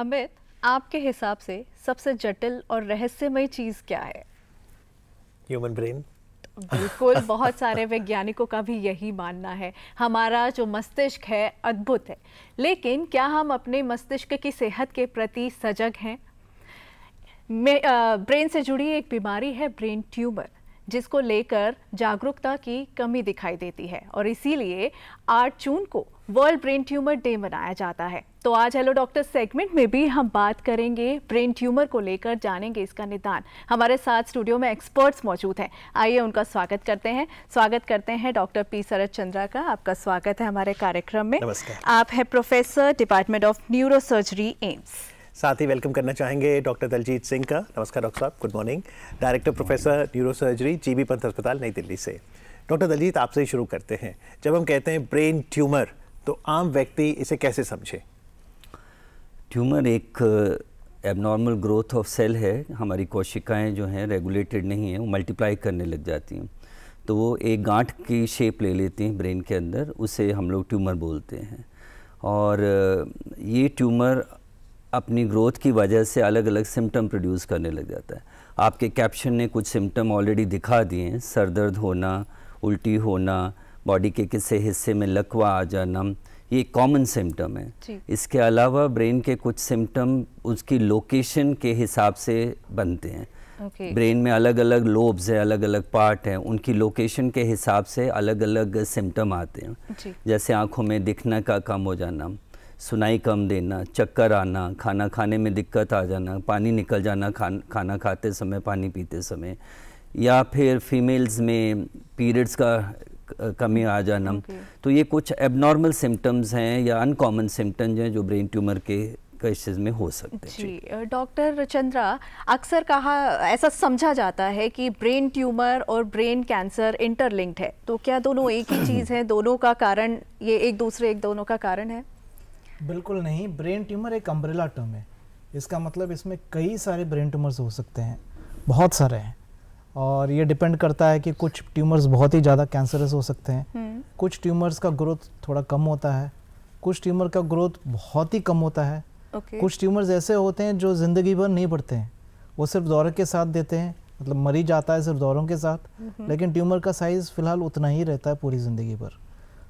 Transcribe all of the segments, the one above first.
अमित आपके हिसाब से सबसे जटिल और रहस्यमय चीज़ क्या है? ह्यूमन ब्रेन बिल्कुल बहुत सारे वैज्ञानिकों का भी यही मानना है। हमारा जो मस्तिष्क है अद्भुत है। लेकिन क्या हम अपने मस्तिष्क की सेहत के प्रति सजग हैं? ब्रेन से जुड़ी एक बीमारी है ब्रेन ट्यूमर जिसको लेकर जागरूकता की कमी दिखाई देती है। और इसीलिए 8 जून को वर्ल्ड ब्रेन ट्यूमर डे मनाया जाता है। तो आज हेलो डॉक्टर सेगमेंट में भी हम बात करेंगे ब्रेन ट्यूमर को लेकर जानेंगे इसका निदान। हमारे साथ स्टूडियो में एक्सपर्ट्स मौजूद हैं। आइए उनका स्वागत करते हैं। स्वागत करते हैं डॉक्टर पी शरद चंद्रा का। आपका स्वागत है हमारे कार्यक्रम में। नमस्कार। आप है professor department of neurosurgery AIIMS साथ ही वेलकम करना चाहेंगे डॉक्टर दलजीत सिंह का। नमस्कार डॉक्टर साहब। Good morning director professor neurosurgery GB Pant अस्पताल नई दिल्ली से। डॉक्टर दलजीत आपसे शुरू करते हैं। जब हम कहते हैं ब्रेन ट्यूमर तो आम व्यक्ति इसे कैसे समझे? ट्यूमर एक एबनॉर्मल ग्रोथ ऑफ़ सेल है। हमारी कोशिकाएँ जो हैं रेगुलेटेड नहीं हैं, वो मल्टीप्लाई करने लग जाती हैं। तो वो एक गांठ की शेप ले लेती हैं ब्रेन के अंदर, उसे हम लोग ट्यूमर बोलते हैं। और ये ट्यूमर अपनी ग्रोथ की वजह से अलग अलग सिम्टम प्रोड्यूस करने लग जाता है। आपके कैप्शन ने कुछ सिम्टम ऑलरेडी दिखा दिए हैं। सर दर्द होना, उल्टी होना बॉडी के किसी हिस्से में लकवा आ जाना ये कॉमन सिम्टम है। इसके अलावा ब्रेन के कुछ सिम्टम उसकी लोकेशन के हिसाब से बनते हैं। okay. ब्रेन में अलग अलग लोब्स हैं अलग अलग पार्ट हैं उनकी लोकेशन के हिसाब से अलग अलग सिम्टम आते हैं। जैसे आँखों में दिखने का कम हो जाना सुनाई कम देना चक्कर आना खाना खाने में दिक्कत आ जाना पानी निकल जाना खान, खाना खाते समय पानी पीते समय या फिर फीमेल्स में पीरियड्स का कमी आ जाना okay. तो ये कुछ एबनॉर्मल सिम्टम्स हैं या अनकॉमन सिम्टम्स हैं जो ब्रेन ट्यूमर के केसेस में हो सकते हैं। जी डॉक्टर चंद्रा अक्सर कहा ऐसा समझा जाता है कि ब्रेन ट्यूमर और ब्रेन कैंसर इंटरलिंक्ड है। तो क्या दोनों एक ही चीज़ है? दोनों का कारण ये एक दूसरे एक दोनों का कारण है? बिल्कुल नहीं ब्रेन ट्यूमर एक अम्ब्रेला टर्म है। इसका मतलब इसमें कई सारे ब्रेन ट्यूमर्स हो सकते हैं बहुत सारे हैं। और ये डिपेंड करता है कि कुछ ट्यूमर्स बहुत ही ज़्यादा कैंसरस हो सकते हैं हम्म। कुछ ट्यूमर्स का ग्रोथ थोड़ा कम होता है कुछ ट्यूमर का ग्रोथ बहुत ही कम होता है okay. कुछ ट्यूमर्स ऐसे होते हैं जो ज़िंदगी भर नहीं बढ़ते हैं वो सिर्फ़ दौरे के साथ देते हैं मतलब मरीज़ आता है सिर्फ़ दौरों के साथ लेकिन ट्यूमर का साइज़ फ़िलहाल उतना ही रहता है पूरी ज़िंदगी भर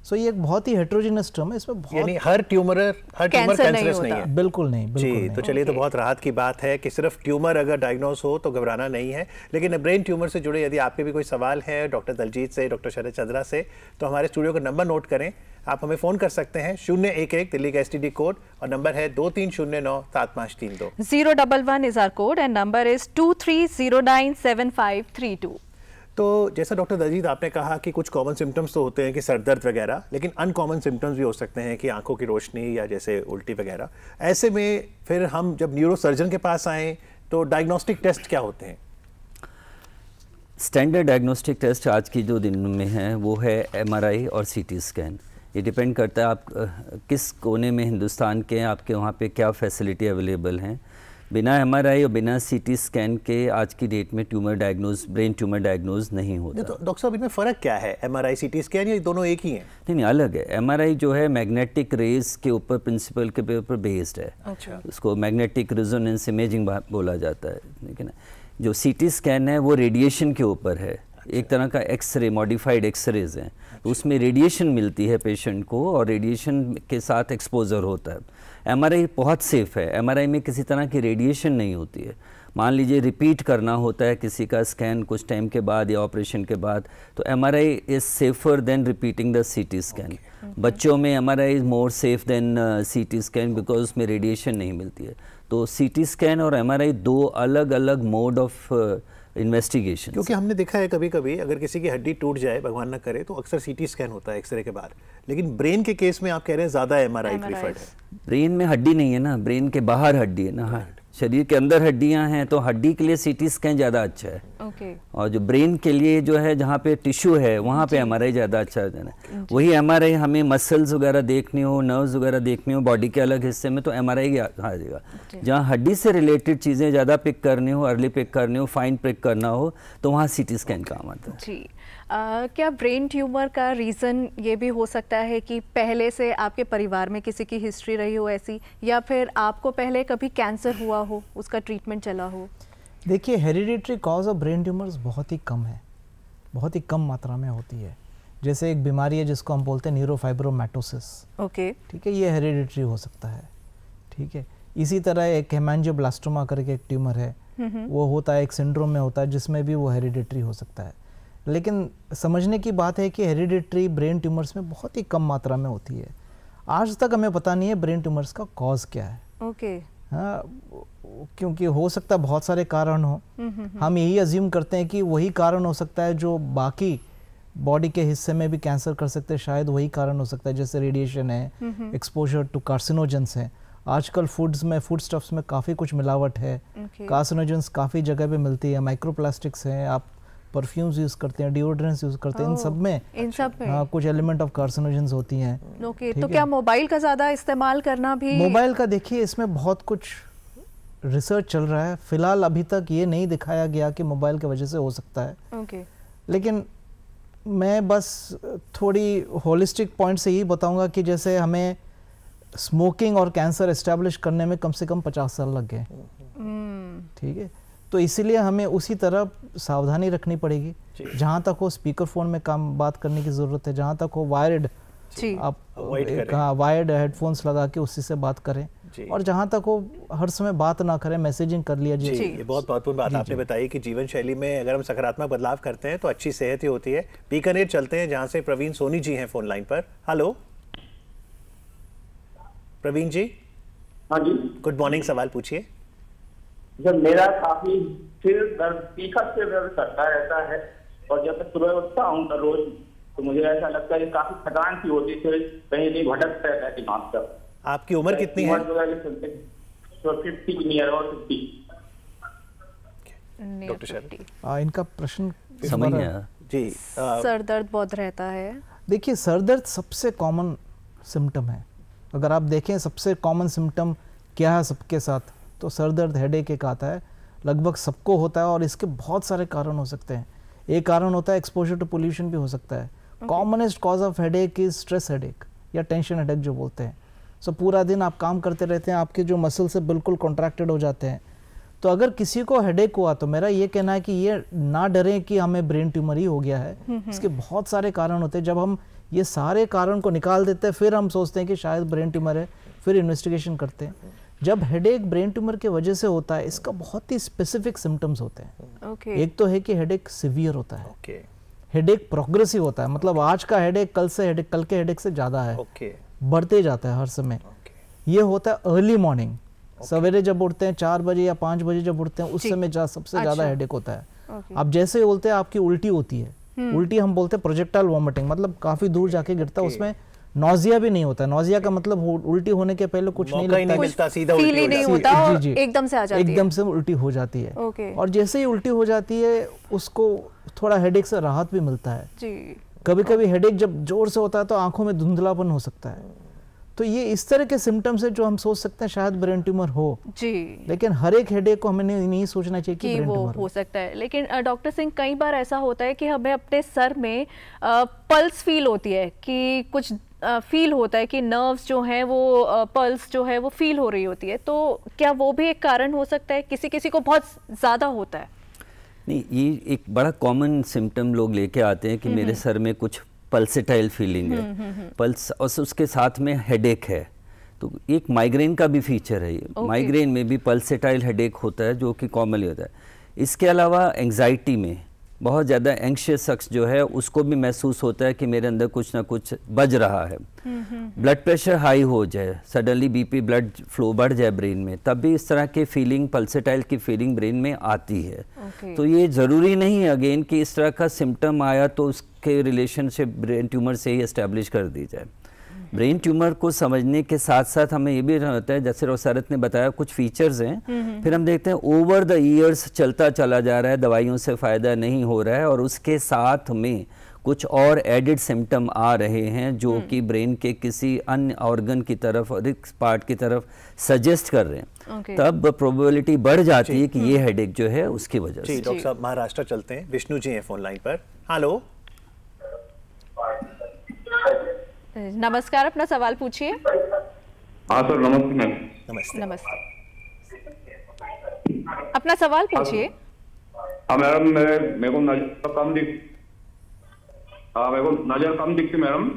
सो ये एक बहुत ही हेट्रोजिनस टर्म है इसमें बहुत यानी हर ट्यूमर हर ट्यूमर कैंसरस नहीं, नहीं है। बिल्कुल नहीं बिल्कुल जी नहीं। तो चलिए तो बहुत राहत की बात है कि सिर्फ़ ट्यूमर अगर डायग्नोस हो तो घबराना नहीं है। लेकिन ब्रेन ट्यूमर से जुड़े यदि आपके भी कोई सवाल है डॉक्टर दलजीत से डॉक्टर शरद चंद्रा से तो हमारे स्टूडियो का नंबर नोट करें। आप हमें फ़ोन कर सकते हैं शून्य एक एक दिल्ली का एसटीडी कोड और नंबर है दो तीन शून्य नौ सात पाँच तीन दो। Zero double one is our code and number is two three zero nine seven five three two तो जैसा डॉक्टर दजीद आपने कहा कि कुछ कॉमन सिम्टम्स तो होते हैं कि सर दर्द वगैरह, लेकिन अनकॉमन सिम्टम्स भी हो सकते हैं कि आँखों की रोशनी या जैसे उल्टी वगैरह। ऐसे में फिर हम जब न्यूरो सर्जन के पास आएँ तो डायग्नोस्टिक टेस्ट क्या होते हैं? स्टैंडर्ड डायग्नोस्टिक टेस्ट आज की जो दिन में है, वो है एमआरआई और सीटी स्कैन ये डिपेंड करता है आप किस कोने में हिंदुस्तान के हैं, आपके वहाँ पे क्या फैसिलिटी अवेलेबल हैं। बिना एमआरआई और बिना सीटी स्कैन के आज की डेट में tumour diagnose brain tumour diagnose नहीं होता। तो डॉक्टर साहब इनमें फ़र्क क्या है? M R I C T scan या दोनों एक ही हैं? नहीं नहीं अलग है। एम आर आई जो है मैग्नेटिक रेज के ऊपर प्रिंसिपल के ऊपर बेस्ड है। अच्छा। उसको मैग्नेटिक रेजोनेंस इमेजिंग बोला जाता है ठीक है ना? जो सी टी स्कैन है वो रेडिएशन के ऊपर है। अच्छा। एक तरह का एक्सरे मॉडिफाइड एक्सरेज हैं। तो उसमें रेडिएशन मिलती है पेशेंट को और रेडिएशन के साथ एक्सपोजर होता है। एमआरआई बहुत सेफ़ है। एमआरआई में किसी तरह की रेडिएशन नहीं होती है। मान लीजिए रिपीट करना होता है किसी का स्कैन कुछ टाइम के बाद या ऑपरेशन के बाद तो M R I is safer than repeating the C T scan बच्चों में M R I is more safe than C T scan because उसमें रेडिएशन नहीं मिलती है। तो सी टी स्कैन और एम आर आई दो अलग अलग मोड ऑफ़ इन्वेस्टिगेशन क्योंकि हमने देखा है कभी कभी अगर किसी की हड्डी टूट जाए भगवान ना करे तो अक्सर सीटी स्कैन होता है एक्सरे के बाद। लेकिन ब्रेन के केस में आप कह रहे हैं ज़्यादा एम आर आई प्रीफर्ड है। ब्रेन में हड्डी नहीं है ना ब्रेन के बाहर हड्डी है ना। शरीर के अंदर हड्डियाँ हैं तो हड्डी के लिए सीटी स्कैन ज़्यादा अच्छा है। ओके और जो ब्रेन के लिए जो है जहाँ पे टिश्यू है वहाँ पे एम ज़्यादा अच्छा है। वही एम हमें मसल्स वगैरह देखनी हो नर्व्स वगैरह देखनी हो बॉडी के अलग हिस्से में तो एम आर आई आ जाएगा। जहाँ हड्डी से रिलेटेड चीज़ें ज़्यादा पिक करनी हो अर्ली पिक करनी हो फाइन पिक करना हो तो वहाँ सी स्कैन काम आता है। जी। आ, क्या ब्रेन ट्यूमर का रीज़न ये भी हो सकता है कि पहले से आपके परिवार में किसी की हिस्ट्री रही हो ऐसी या फिर आपको पहले कभी कैंसर हुआ हो उसका ट्रीटमेंट चला हो? देखिए hereditary cause of brain tumours बहुत ही कम है बहुत ही कम मात्रा में होती है। जैसे एक बीमारी है जिसको हम बोलते हैं न्यूरोफाइब्रोमेटोसिस। ओके। ठीक है ये हेरिडिटरी हो सकता है। ठीक है इसी तरह एक हेमांजियोब्लास्टोमा करके एक ट्यूमर है वो होता है एक सिंड्रोम में होता है जिसमें भी वो हेरिडिटरी हो सकता है। लेकिन समझने की बात है कि हेरिडिटरी ब्रेन ट्यूमर्स में बहुत ही कम मात्रा में होती है। आज तक हमें पता नहीं है ब्रेन ट्यूमर्स का कॉज क्या है। Okay okay. हाँ क्योंकि हो सकता है बहुत सारे कारण हो। हम यही अज्यूम करते हैं कि वही कारण हो सकता है जो बाकी बॉडी के हिस्से में भी कैंसर कर सकते हैं। शायद वही कारण हो सकता है जैसे रेडिएशन है एक्सपोजर टू कार्सिनोजेंस है। आजकल फूड्स में फ़ूड स्टफ्स में काफ़ी कुछ मिलावट है। Okay. कार्सिनोजेंस काफ़ी जगह पे मिलती है। माइक्रोप्लास्टिक्स हैं आप परफ्यूम्स यूज़ करते हैं डिओड्रेंट्स यूज़ करते हैं इन Oh, सब में इन सब में? हाँ कुछ एलिमेंट ऑफ़ कार्सिनोजेंस होती हैं। ओके तो क्या मोबाइल का ज़्यादा इस्तेमाल करना भी मोबाइल का देखिए इसमें बहुत कुछ रिसर्च चल रहा है। फ़िलहाल अभी तक ये नहीं दिखाया गया कि मोबाइल की वजह से हो सकता है। ओके लेकिन मैं बस थोड़ी होलिस्टिक पॉइंट से यही बताऊँगा कि जैसे हमें स्मोकिंग और कैंसर एस्टेब्लिश करने में कम से कम पचास साल लग गए। हम्म, ठीक है? तो इसीलिए हमें उसी तरह सावधानी रखनी पड़ेगी। जहाँ तक हो स्पीकर फ़ोन में काम बात करने की ज़रूरत है जहाँ तक हो वायर्ड आप हाँ वायर्ड हेडफोन्स लगा के उसी से बात करें। और जहाँ तक हो हर समय बात ना करें मैसेजिंग कर लिया जी जी। ये बहुत महत्वपूर्ण बात आपने बताई कि जीवन शैली में अगर हम सकारात्मक बदलाव करते हैं तो अच्छी सेहत ही होती है। बीकानेर चलते हैं जहाँ से प्रवीण सोनी जी हैं फ़ोन लाइन पर। हेलो प्रवीण जी? हाँ जी। गुड मॉर्निंग सवाल पूछिए। जब मेरा काफ़ी सिर दर्द तीखा सिर दर्द करता रहता है और जब मैं सुबह उठता हूँ तो रोज तो मुझे ऐसा लगता है कि काफ़ी थकान सी होती है कहीं नहीं भटकता रहता है दिमाग का। आपकी उम्र कितनी है? फिफ्टी नियर और फिफ्टी डॉक्टर शरद। 50. आ, इनका प्रश्न समझ जी सर दर्द बहुत रहता है। देखिए सर दर्द सबसे कॉमन सिम्टम है। अगर आप देखें सबसे कॉमन सिम्टम क्या है सबके साथ? तो सर दर्द हेड एक आता है। लगभग सबको होता है और इसके बहुत सारे कारण हो सकते हैं। एक कारण होता है एक्सपोजर टू पोल्यूशन भी हो सकता है। Commonest cause of headache is stress headache या टेंशन हेडेक जो बोलते हैं। सो पूरा दिन आप काम करते रहते हैं आपके जो मसल्स है बिल्कुल कॉन्ट्रैक्टेड हो जाते हैं। तो अगर किसी को हेडेक हुआ तो मेरा ये कहना है कि ये ना डरें कि हमें ब्रेन ट्यूमर ही हो गया है। इसके बहुत सारे कारण होते हैं। जब हम ये सारे कारण को निकाल देते हैं फिर हम सोचते हैं कि शायद ब्रेन ट्यूमर है फिर इन्वेस्टिगेशन करते हैं। जब हेडेक ब्रेन ट्यूमर की वजह से होता है इसका बहुत ही स्पेसिफिक सिम्टम्स होते हैं। ओके एक तो है कि हेडेक सिवियर होता है। ओके हेडेक प्रोग्रेसिव होता है मतलब okay. आज का हेडेक कल से हेडेक कल के हेडेक से ज़्यादा है। ओके बढ़ते जाता है हर समय। Okay. ये होता है अर्ली मॉर्निंग okay. सवेरे जब उठते हैं चार बजे या पाँच बजे जब उठते हैं उस समय जा, सबसे ज़्यादा अच्छा। हेडेक होता है। ओके अब जैसे ही बोलते हैं आपकी उल्टी होती है। उल्टी हम बोलते हैं प्रोजेक्टाइल वॉमिटिंग मतलब काफ़ी दूर जाके गिरता है उसमें नोजिया भी नहीं होता। है नोजिया का मतलब उल्टी होने के पहले कुछ नहीं लगता नहीं मिलता सीधा फील उल्टी ही नहीं होता जी, जी। एकदम से आ जाती एकदम है से उल्टी हो जाती है। ओके। और जैसे ही उल्टी हो जाती है उसको थोड़ा हेडेक से राहत भी मिलता है। जी। कभी कभी हेडेक जब ज़ोर से होता है तो आँखों में धुंधलापन हो सकता है। तो ये इस तरह के सिम्टम्स है जो हम सोच सकते हैं शायद ब्रेन ट्यूमर हो। जी। लेकिन हर एक हेडेक को हमें नहीं नहीं सोचना चाहिए कि कि ब्रेन वो ट्यूमर हो सकता है। लेकिन डॉक्टर सिंह कई बार ऐसा होता है कि हमें अपने सर में आ, पल्स फील होती है कि कुछ फील होता है कि नर्व्स जो हैं वो पल्स जो है वो फील हो रही होती है। तो क्या वो भी एक कारण हो सकता है? किसी किसी को बहुत ज़्यादा होता है। नहीं ये एक बड़ा कॉमन सिम्टम लोग लेके आते हैं कि मेरे सर में कुछ पल्सेटाइल फीलिंग है। पल्स और उसके साथ में हेडेक है। तो एक माइग्रेन का भी फीचर है ये। Okay. माइग्रेन में भी पल्सेटाइल हेडेक होता है जो कि कॉमनली होता है। इसके अलावा एंजाइटी में बहुत ज़्यादा एंक्शियस शख्स जो है उसको भी महसूस होता है कि मेरे अंदर कुछ ना कुछ बज रहा है। ब्लड प्रेशर हाई हो जाए सडनली बीपी ब्लड फ्लो बढ़ जाए ब्रेन में तब भी इस तरह की फीलिंग पल्सेटाइल की फीलिंग ब्रेन में आती है। Okay. तो ये ज़रूरी नहीं है अगेन कि इस तरह का सिम्टम आया तो उसके रिलेशनशिप ब्रेन ट्यूमर से ही इस्टेब्लिश कर दी जाए। ब्रेन ट्यूमर को समझने के साथ साथ हमें ये भी रहता है जैसे रोसारत ने बताया कुछ फीचर्स हैं। फिर हम देखते हैं ओवर द ईयर्स चलता चला जा रहा है दवाइयों से फ़ायदा नहीं हो रहा है और उसके साथ में कुछ और एडिड सिम्टम आ रहे हैं जो कि ब्रेन के किसी अन्य ऑर्गन की तरफ़ रिक्स पार्ट की तरफ़ सजेस्ट कर रहे हैं। Okay. तब प्रोबेबिलिटी बढ़ जाती है कि ये हेडेक जो है उसकी वजह से। डॉक्टर साहब महाराष्ट्र चलते हैं। विष्णु जी हैं फ़ोन लाइन पर। हेलो नमस्कार अपना सवाल पूछिए। हाँ सर नमस्ते मैम। नमस्ते। नमस्ते। अपना सवाल पूछिए। हाँ मैडम मेरे मेरे को नज़र कम दिख हाँ मेरे को नज़र कम दिखती मैडम।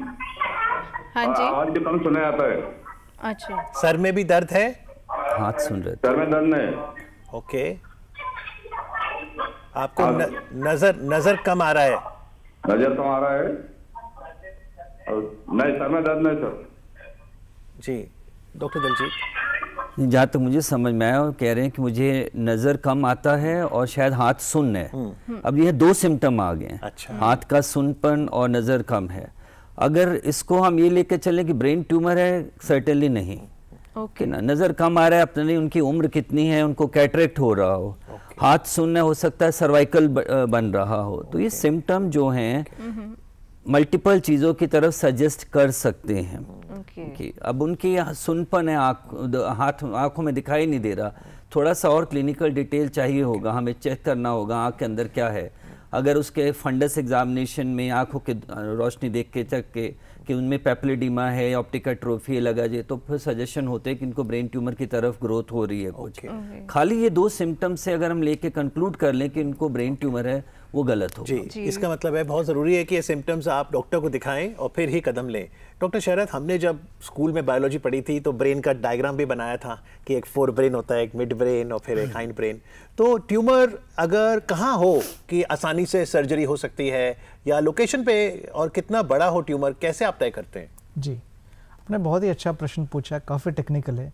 हाँ जी। आवाज़ भी कम सुना जाता है। अच्छा। सर में भी दर्द है? हाथ सुन रहे सर में दर्द नहीं। ओके। आपको न, नज़र नज़र कम आ रहा है? नज़र कम आ रहा है। नहीं सर में दर्द नहीं सर जी डॉक्टर दलजीत। जहाँ तक मुझे समझ में आया वो कह रहे हैं कि मुझे नज़र कम आता है और शायद हाथ सुन्न है। अब ये दो सिम्टम आ गए हैं। अच्छा। हाथ का सुनपन और नज़र कम है। अगर इसको हम ये लेके चलें कि ब्रेन ट्यूमर है सर्टेनली नहीं। ओके। ना नज़र कम आ रहा है अपने नहीं उनकी उम्र कितनी है उनको कैटरेक्ट हो रहा हो। हाथ सुनना हो सकता है सर्वाइकल बन रहा हो। तो ये सिम्टम जो हैं मल्टीपल चीज़ों की तरफ़ सजेस्ट कर सकते हैं ओके कि अब उनकी सुनपन है आँख हाथ आँखों में दिखाई नहीं दे रहा थोड़ा सा और क्लिनिकल डिटेल चाहिए होगा हमें चेक करना होगा आँख के अंदर क्या है अगर उसके फंडस एग्जामिनेशन में आँखों की रोशनी देख के चेक के कि उनमें पेप्लिडीमा है ऑप्टिका ट्रोफी लगा जाए तो फिर सजेशन होते हैं कि इनको ब्रेन ट्यूमर की तरफ़ ग्रोथ हो रही है कुछ okay. okay. खाली ये दो सिम्टम्स से अगर हम लेके कंक्लूड कर लें कि इनको ब्रेन ट्यूमर है वो गलत हो जी जी। इसका मतलब है बहुत ज़रूरी है कि ये सिम्टम्स आप डॉक्टर को दिखाएँ और फिर ही कदम लें। डॉक्टर शरद हमने जब स्कूल में बायोलॉजी पढ़ी थी तो ब्रेन का डायग्राम भी बनाया था कि एक फोर ब्रेन होता है एक मिड ब्रेन और फिर एक हाइंड ब्रेन तो ट्यूमर अगर कहाँ हो कि आसानी से सर्जरी हो सकती है या लोकेशन पे और कितना बड़ा हो ट्यूमर कैसे आप तय करते हैं? जी आपने बहुत ही अच्छा प्रश्न पूछा काफ़ी टेक्निकल है।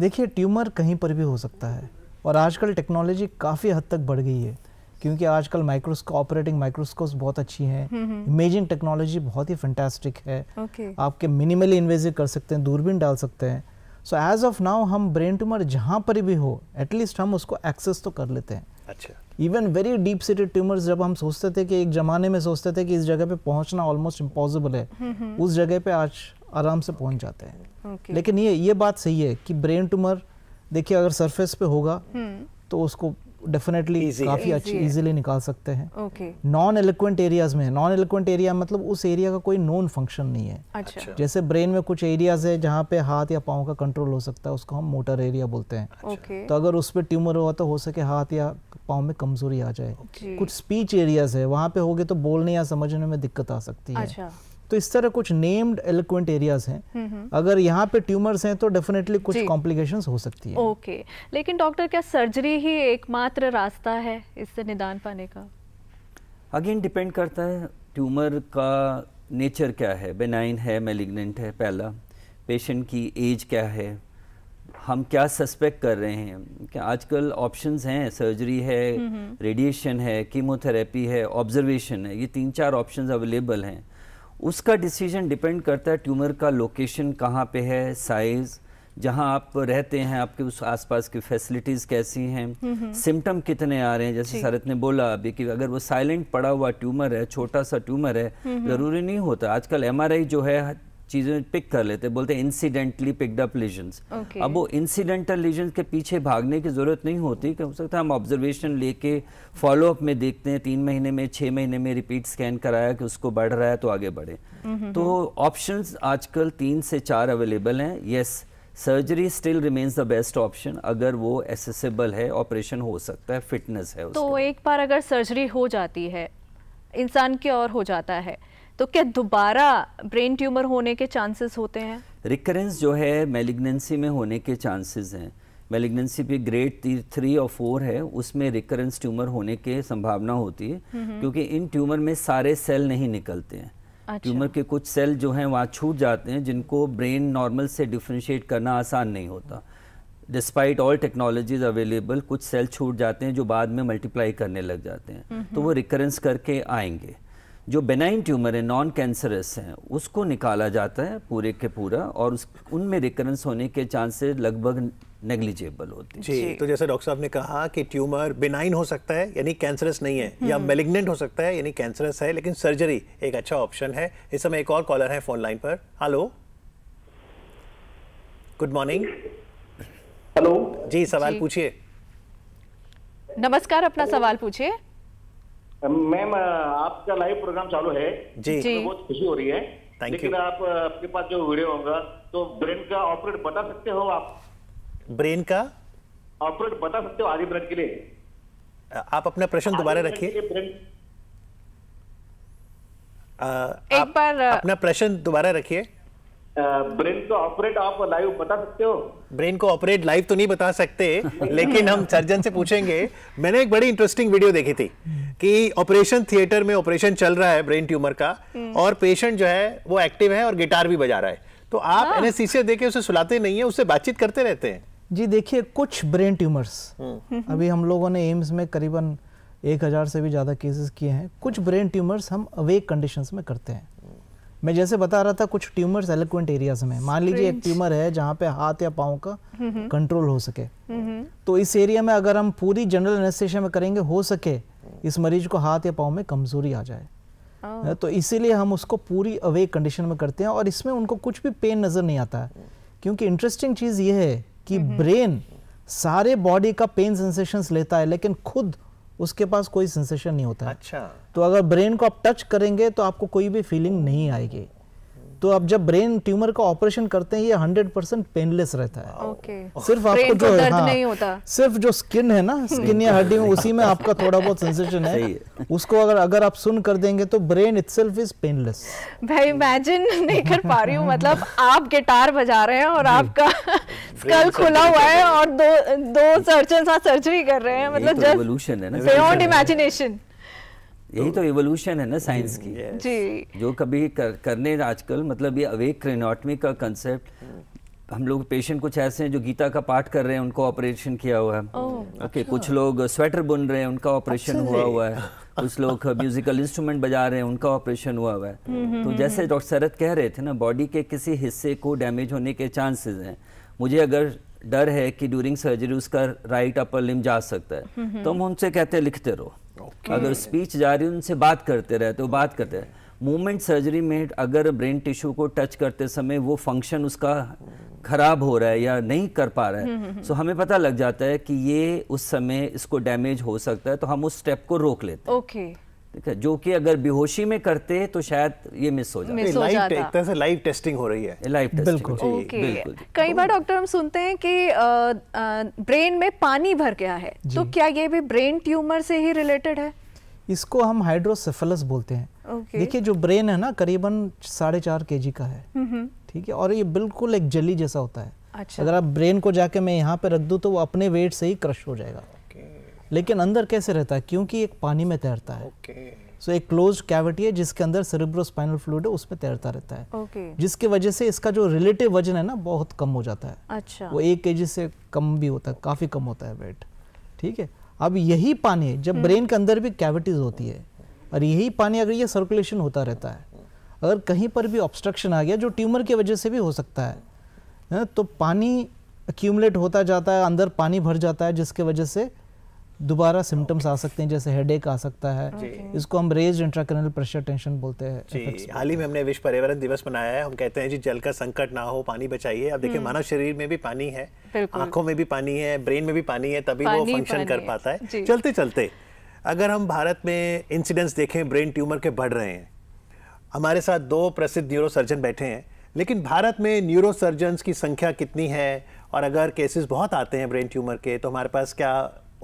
देखिए ट्यूमर कहीं पर भी हो सकता है और आजकल टेक्नोलॉजी काफ़ी हद तक बढ़ गई है। क्योंकि आजकल माइक्रोस्कोप ऑपरेटिंग माइक्रोस्कोप्स बहुत अच्छी हैं। इमेजिंग टेक्नोलॉजी बहुत ही फैंटास्टिक है। ओके आपके मिनिमली इन्वेजिव कर सकते हैं दूरबीन डाल सकते हैं। सो एज ऑफ़ नाउ हम ब्रेन ट्यूमर जहाँ पर भी हो एटलीस्ट हम उसको एक्सेस तो कर लेते हैं। अच्छा। Even very deep seated tumours जब हम सोचते थे कि एक जमाने में सोचते थे कि इस जगह पे पहुँचना ऑलमोस्ट इम्पॉसिबल है उस जगह पे आज आराम से पहुँच जाते हैं। ओके लेकिन ये ये बात सही है कि ब्रेन ट्यूमर देखिए अगर सरफेस पे होगा तो उसको डेफिनेटली काफ़ी अच्छी इजीली निकाल सकते हैं। ओके नॉन एलिक्वेंट एरियाज़ में नॉन एलिक्वेंट एरिया मतलब उस एरिया का कोई नोन फ़ंक्शन नहीं है। अच्छा। जैसे ब्रेन में कुछ एरियाज़ है जहाँ पे हाथ या पाँव का कंट्रोल हो सकता है उसको हम मोटर एरिया बोलते हैं। ओके तो अगर उस पर ट्यूमर हुआ तो हो सके हाथ या पाँव में कमज़ोरी आ जाए। कुछ स्पीच एरियाज़ है वहाँ पे होगे तो बोलने या समझने में दिक्कत आ सकती है। अच्छा। तो इस तरह कुछ नेम्ड एलिक्वेंट एरियाज़ हैं। अगर यहाँ पे ट्यूमर्स हैं तो डेफिनेटली कुछ कॉम्प्लिकेशन हो सकती है। ओके लेकिन डॉक्टर क्या सर्जरी ही एकमात्र रास्ता है इससे निदान पाने का? अगेन डिपेंड करता है ट्यूमर का नेचर क्या है। बेनाइन है मेलिग्नेंट है पहला। पेशेंट की एज क्या है। हम क्या सस्पेक्ट कर रहे हैं? कि आजकल ऑप्शंस हैं? सर्जरी है रेडिएशन है कीमोथेरेपी है ऑब्जर्वेशन है। ये तीन चार ऑप्शंस अवेलेबल हैं। उसका डिसीज़न डिपेंड करता है ट्यूमर का लोकेशन कहाँ पे है साइज़ जहाँ आप रहते हैं आपके उस आसपास की फैसिलिटीज़ कैसी हैं सिम्टम कितने आ रहे हैं जैसे सरत ने बोला अभी कि अगर वो साइलेंट पड़ा हुआ ट्यूमर है छोटा सा ट्यूमर है ज़रूरी नहीं होता। आजकल एमआरआई जो है चीज़ें पिक कर लेते हैं बोलते हैं incidentally picked up lesions Okay. अब वो इंसिडेंटल लीजन के पीछे भागने की ज़रूरत नहीं होती कि हो सकता है हम ऑब्जर्वेशन लेके फॉलोअप में देखते हैं तीन महीने में छः महीने में रिपीट स्कैन कराया कि उसको बढ़ रहा है तो आगे बढ़े। तो ऑप्शन आजकल तीन से चार अवेलेबल हैं। Yes surgery still remains the best option अगर वो एसेसेबल है ऑपरेशन हो सकता है फिटनेस है तो एक बार अगर सर्जरी हो जाती है इंसान की और हो जाता है तो क्या दोबारा ब्रेन ट्यूमर होने के चांसेस होते हैं? रिकरेंस जो है मेलिग्नेंसी में होने के चांसेस हैं। मेलिग्नेंसी भी ग्रेड थ्री और फोर है उसमें रिकरेंस ट्यूमर होने के संभावना होती है। क्योंकि इन ट्यूमर में सारे सेल नहीं निकलते हैं। अच्छा। ट्यूमर के कुछ सेल जो हैं वहाँ छूट जाते हैं जिनको ब्रेन नॉर्मल से डिफ्रेंशिएट करना आसान नहीं होता। डिस्पाइट ऑल टेक्नोलॉजीज़ अवेलेबल कुछ सेल छूट जाते हैं जो बाद में मल्टीप्लाई करने लग जाते हैं। तो वो रिकरेंस करके आएँगे। जो बेनाइन ट्यूमर है नॉन कैंसरस हैं उसको निकाला जाता है पूरे के पूरा और उस उनमें रिकरेंस होने के चांसेस लगभग नेग्लिजिबल होते हैं। जी तो जैसे डॉक्टर साहब ने कहा कि ट्यूमर बिनाइन हो सकता है यानी कैंसरस नहीं है या मेलिग्नेंट हो सकता है यानी कैंसरस है लेकिन सर्जरी एक अच्छा ऑप्शन है। इस समय एक और कॉलर है फ़ोन लाइन पर। हेलो गुड मॉर्निंग हेलो जी सवाल पूछिए। नमस्कार अपना सवाल पूछिए। मैम आपका लाइव प्रोग्राम चालू है। जी। तो बहुत खुशी हो रही है। Thank लेकिन you. आप आपके पास जो वीडियो होगा तो ब्रेन का ऑपरेट बता सकते हो आप? ब्रेन का? ऑपरेट बता सकते हो आधी ब्रेन के लिए? आप अपना प्रश्न दोबारा रखिए। एक बार, अपना प्रश्न दोबारा रखिए। ब्रेन को ऑपरेट आप लाइव बता सकते हो? ब्रेन को ऑपरेट लाइव तो नहीं बता सकते लेकिन हम सर्जन से पूछेंगे। मैंने एक बड़ी इंटरेस्टिंग वीडियो देखी थी कि ऑपरेशन थिएटर में ऑपरेशन चल रहा है ब्रेन ट्यूमर का और पेशेंट जो है वो एक्टिव है और गिटार भी बजा रहा है। तो आप एनेस्थीसिया देके उसे सुलाते नहीं है उससे बातचीत करते रहते हैं। जी देखिए कुछ ब्रेन ट्यूमर्स अभी हम लोगों ने एम्स में करीबन एक हज़ार से भी ज़्यादा केसेस किए हैं। कुछ ब्रेन ट्यूमर्स हम अवेक कंडीशंस में करते हैं। मैं जैसे बता रहा था कुछ ट्यूमर्स एलोक्वेंट एरियाज़ में। मान लीजिए एक ट्यूमर है जहाँ पे हाथ या पाँव का कंट्रोल हो सके। तो इस एरिया में अगर हम पूरी जनरल एनेस्थेशिया में करेंगे हो सके इस मरीज़ को हाथ या पाँव में कमज़ोरी आ जाए। तो इसीलिए हम उसको पूरी अवे कंडीशन में करते हैं और इसमें उनको कुछ भी पेन नज़र नहीं आता है। क्योंकि इंटरेस्टिंग चीज़ ये है कि ब्रेन सारे बॉडी का पेन सेंसेशंस लेता है लेकिन खुद उसके पास कोई सेंसेशन नहीं होता अच्छा। तो अगर ब्रेन को आप टच करेंगे तो आपको कोई भी फीलिंग नहीं आएगी। तो अब जब ब्रेन ट्यूमर का ऑपरेशन करते हैं ये 100% परसेंट पेनलेस रहता है। ओके सिर्फ़ आपको जो दर्द हाँ, नहीं होता। सिर्फ़ जो स्किन है ना स्किन या हड्डी में उसी में आपका थोड़ा बहुत सेंसेशन है। है। उसको अगर अगर आप सुन कर देंगे तो ब्रेन इटसेल्फ इज़ पेनलेस भाई इमेजिन नहीं कर पा रही हूँ। मतलब आप गिटार बजा रहे हैं और आपका स्कल खुला हुआ है और दो दो सर्जन साथ सर्जरी कर रहे हैं। मतलब तो है। जस्ट बियॉन्ड इमेजिनेशन यही तो एवोल्यूशन है ना साइंस की। जी। जो कभी कर, करने आजकल मतलब ये अवेक क्रेनोटमी का कंसेप्ट हम लोग पेशेंट कुछ ऐसे हैं जो गीता का पाठ कर रहे हैं उनको ऑपरेशन किया हुआ है। ओके कुछ लोग स्वेटर बुन रहे हैं उनका ऑपरेशन हुआ हुआ है। कुछ लोग म्यूजिकल इंस्ट्रूमेंट बजा रहे हैं उनका ऑपरेशन हुआ हुआ है। तो जैसे डॉक्टर शरद कह रहे थे ना बॉडी के किसी हिस्से को डैमेज होने के चांसेस हैं। मुझे अगर डर है कि ड्यूरिंग सर्जरी उसका राइट अपर लिम जा सकता है। तो हम उनसे कहते हैं लिखते रहो। अगर स्पीच जा रही है उनसे बात करते रहे तो बात करते रहे। मूवमेंट सर्जरी में अगर ब्रेन टिश्यू को टच करते समय वो फ़ंक्शन उसका खराब हो रहा है या नहीं कर पा रहा है सो so हमें पता लग जाता है कि ये उस समय इसको डैमेज हो सकता है तो हम उस स्टेप को रोक लेते हैं। है जो कि अगर बेहोशी में करते तो शायद ये मिस हो जाता। मिस हो लाइव जाता। एक तरह से लाइव टेस्टिंग हो रही है। है लाइफ बिल्कुल। ओके बिल्कुल कई बार डॉक्टर हम सुनते हैं कि ब्रेन में पानी भर गया है। तो क्या ये भी ब्रेन ट्यूमर से ही रिलेटेड है? इसको हम हाइड्रोसेफलस बोलते हैं। ओके देखिए जो ब्रेन है ना करीबन साढ़े चार के का है। ठीक है? और ये बिल्कुल एक जली जैसा होता है। अच्छा। अगर आप ब्रेन को जाके मैं यहाँ पे रख दूँ तो वो अपने वेट से ही क्रश हो जाएगा। लेकिन अंदर कैसे रहता है? क्योंकि एक पानी में तैरता है। ओके। सो एक क्लोज कैविटी है जिसके अंदर सेरेब्रोस्पाइनल फ्लूइड है उसमें तैरता रहता है। ओके। जिसकी वजह से इसका जो रिलेटिव वज़न है ना बहुत कम हो जाता है। अच्छा। वो एक के से कम भी होता है काफ़ी कम होता है वेट ठीक है? अब यही पानी जब ब्रेन के अंदर भी कैविटीज होती है और यही पानी अगर ये सर्कुलेशन होता रहता है अगर कहीं पर भी ऑब्स्ट्रक्शन आ गया जो ट्यूमर की वजह से भी हो सकता है तो पानी अक्यूमुलेट होता जाता है अंदर पानी भर जाता है जिसके वजह से दोबारा सिम्टम्स आ सकते हैं जैसे हेडेक आ सकता है। इसको हम रेज इंट्राकरनल प्रेशर टेंशन बोलते हैं हाल ही में हमने विश्व पर्यावरण दिवस मनाया है। हम कहते हैं जी जल का संकट ना हो पानी बचाइए। अब देखिए मानव शरीर में भी पानी है आँखों में भी पानी है ब्रेन में भी पानी है तभी वो फ़ंक्शन कर पाता है। चलते चलते अगर हम भारत में इंसिडेंट्स देखें ब्रेन ट्यूमर के बढ़ रहे हैं हमारे साथ दो प्रसिद्ध न्यूरो सर्जन बैठे हैं लेकिन भारत में न्यूरो सर्जन्स की संख्या कितनी है? और अगर केसेस बहुत आते हैं ब्रेन ट्यूमर के तो हमारे पास क्या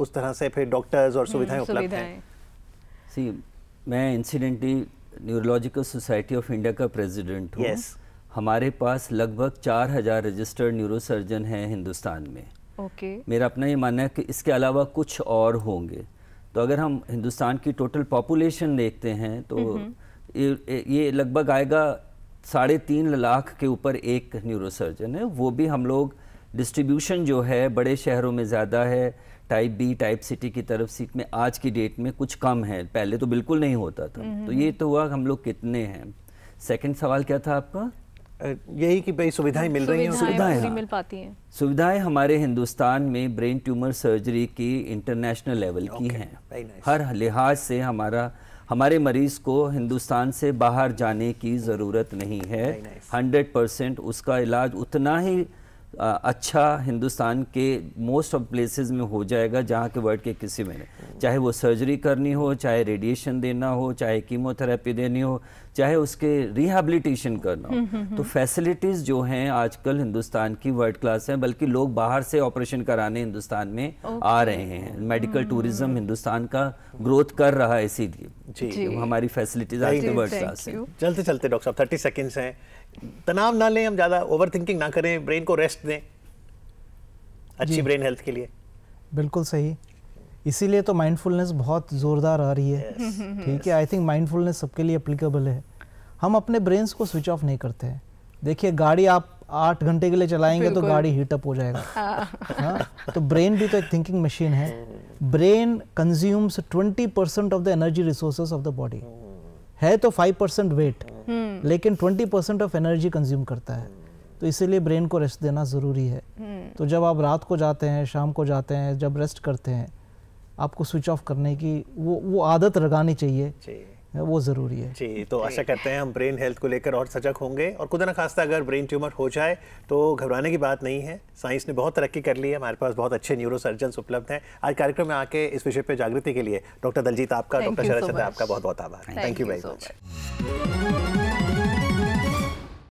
उस तरह से फिर डॉक्टर्स और सुविधाएँ उपलब्ध हैं। सी मैं incidentally neurological society of India का प्रेसिडेंट हूँ। Yes. हमारे पास लगभग चार हज़ार रजिस्टर्ड न्यूरोसर्जन हैं हिंदुस्तान में। ओके। okay. मेरा अपना ये मानना है कि इसके अलावा कुछ और होंगे। तो अगर हम हिंदुस्तान की टोटल पॉपुलेशन देखते हैं तो ये ये लगभग आएगा साढ़े तीन लाख के ऊपर एक न्यूरोसर्जन है। वो भी हम लोग डिस्ट्रीब्यूशन जो है बड़े शहरों में ज़्यादा है type B type C T की तरफ़ सीट में आज की डेट में कुछ कम है। पहले तो बिल्कुल नहीं होता था। नहीं। तो ये तो हुआ हम लोग कितने हैं। सेकंड सवाल क्या था आपका? यही कि भाई सुविधाएँ मिल रही हैं। सुविधाएँ हाँ। मिल पाती हैं। सुविधाएँ हमारे हिंदुस्तान में ब्रेन ट्यूमर सर्जरी की इंटरनेशनल लेवल की हैं। nice. हर लिहाज से हमारा हमारे मरीज़ को हिंदुस्तान से बाहर जाने की ज़रूरत नहीं है। हंड्रेड परसेंट उसका इलाज उतना ही अच्छा हिंदुस्तान के मोस्ट ऑफ़ प्लेसेस में हो जाएगा जहाँ के वर्ल्ड के किसी में नहीं। चाहे वो सर्जरी करनी हो चाहे रेडिएशन देना हो चाहे कीमोथेरेपी देनी हो चाहे उसके रिहैबिलिटेशन करना हो। तो फैसिलिटीज़ जो हैं आजकल हिंदुस्तान की वर्ल्ड क्लास हैं बल्कि लोग बाहर से ऑपरेशन कराने हिंदुस्तान में आ रहे हैं। मेडिकल टूरिज़्म हिंदुस्तान का ग्रोथ कर रहा है इसीलिए। जी। जी। हमारी फैसिलिटीज़ आज वर्ल्ड क्लास है। चलते चलते डॉक्टर साहब थर्टी सेकेंड्स हैं। तनाव ना लें हम ज़्यादा ओवर थिंकिंग ना करें ब्रेन को रेस्ट दें। अच्छी ब्रेन हेल्थ के लिए। बिल्कुल सही। इसीलिए तो माइंडफुलनेस बहुत ज़ोरदार आ रही है। ठीक है आई थिंक माइंडफुलनेस सबके लिए अप्लीकेबल है। हम अपने ब्रेन्स को स्विच ऑफ़ नहीं करते हैं। देखिए गाड़ी आप आठ घंटे के लिए चलाएँगे तो गाड़ी हीट अप हो जाएगा। हाँ। तो ब्रेन भी तो एक थिंकिंग मशीन है। Brain consumes 20 percent of the energy resources of the body है तो 5 परसेंट वेट लेकिन 20 परसेंट ऑफ़ एनर्जी कंज्यूम करता है। तो इसीलिए ब्रेन को रेस्ट देना ज़रूरी है। तो जब आप रात को जाते हैं शाम को जाते हैं जब रेस्ट करते हैं आपको स्विच ऑफ़ करने की वो वो आदत लगानी चाहिए। जी वो ज़रूरी है। जी तो आशा करते हैं हम ब्रेन हेल्थ को लेकर और सजग होंगे। और खुदा ना खास्ता अगर ब्रेन ट्यूमर हो जाए तो घबराने की बात नहीं है। साइंस ने बहुत तरक्की कर ली है। हमारे पास बहुत अच्छे न्यूरो सर्जन उपलब्ध हैं। आज कार्यक्रम में आके इस विषय पर जागृति के लिए डॉक्टर दलजीत आपका डॉक्टर शरद चंद्र आपका बहुत बहुत आभार थैंक यू वेरी मच.